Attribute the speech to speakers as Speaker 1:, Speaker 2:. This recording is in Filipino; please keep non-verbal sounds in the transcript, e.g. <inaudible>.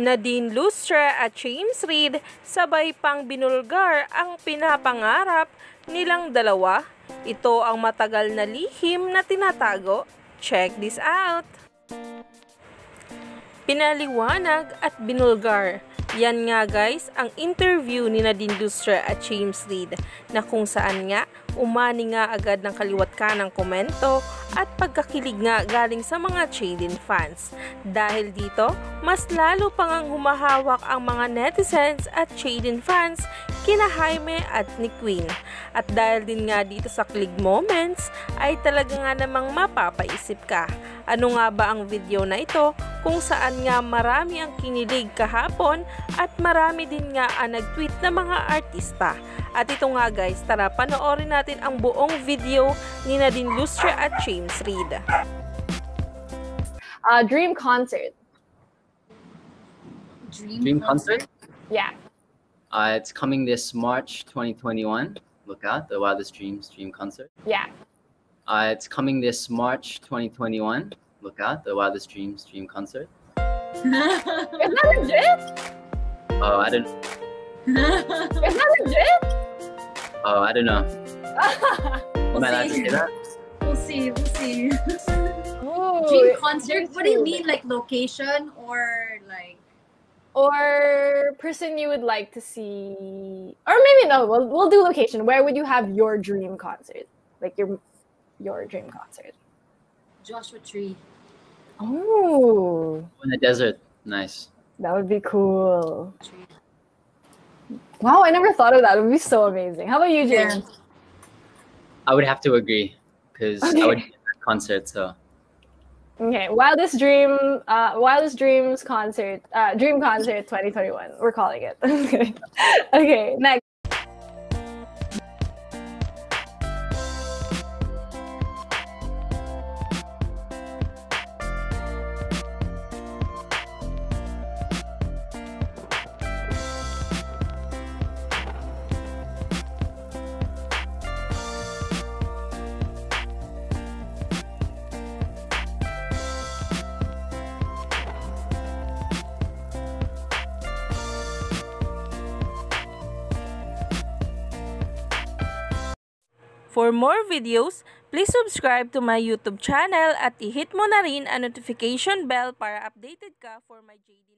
Speaker 1: Nadine Lustre at James Reid sabay pang binulgar ang pinapangarap nilang dalawa. Ito ang matagal na lihim na tinatago. Check this out! Pinaliwanag at binulgar yan nga guys, ang interview ni Nadine Lustre at James Reid na kung saan nga umani nga agad ng kaliwat ka ng komento at pagkakilig nga galing sa mga Jaden fans. Dahil dito, mas lalo pang ang humahawak ang mga netizens at Jaden fans kina Jaime at ni Queen. At dahil din nga dito sa click moments, ay talaga nga namang mapapaisip ka. Ano nga ba ang video na ito kung saan nga marami ang kinilig kahapon at marami din nga ang nag-tweet na mga artista. At ito nga guys, tara panoorin natin ang buong video ni Nadine Lustre at James Reid.
Speaker 2: Uh, dream concert.
Speaker 3: Dream,
Speaker 4: Dream concert.
Speaker 2: Yeah.
Speaker 4: Uh, it's coming this March 2021. Look out, the Wildest Dreams Dream concert.
Speaker 2: Yeah.
Speaker 4: Uh, it's coming this March 2021. Look out, the Wildest Dreams Dream concert. <laughs>
Speaker 2: Is that legit?
Speaker 4: Oh, I don't. <laughs>
Speaker 2: Is that legit?
Speaker 4: Oh, I don't know. <laughs> Am I allowed to say that?
Speaker 3: We'll see. We'll see.
Speaker 2: Ooh,
Speaker 3: Dream concert. What do you mean, like location or like?
Speaker 2: Or person you would like to see, or maybe no. We'll we'll do location. Where would you have your dream concert? Like your your dream concert.
Speaker 3: Joshua Tree.
Speaker 2: Oh,
Speaker 4: In the desert. Nice.
Speaker 2: that would be cool. Wow, I never thought of that. It would be so amazing. How about you,
Speaker 3: Yeah.
Speaker 2: James?
Speaker 4: I would have to agree because
Speaker 2: Okay.
Speaker 4: I would be at that concert. So
Speaker 2: Okay, Wildest Dream, uh, Wildest Dreams concert, uh, Dream Concert 2021. We're calling it. <laughs> okay, okay, next.
Speaker 1: For more videos, please subscribe to my YouTube channel at i-hit mo na rin ang notification bell para updated ka for my JD